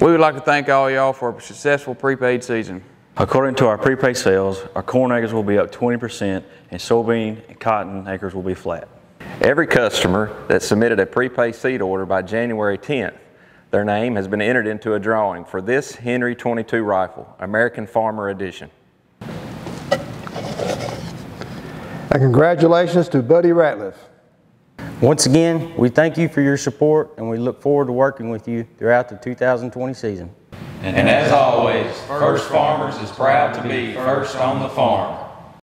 We would like to thank all y'all for a successful prepaid season. According to our prepaid sales, our corn acres will be up 20% and soybean and cotton acres will be flat. Every customer that submitted a prepaid seed order by January 10th, their name has been entered into a drawing for this Henry 22 rifle, American Farmer Edition. And congratulations to Buddy Ratliff. Once again, we thank you for your support and we look forward to working with you throughout the 2020 season. And as always, First Farmers is proud to be first on the farm.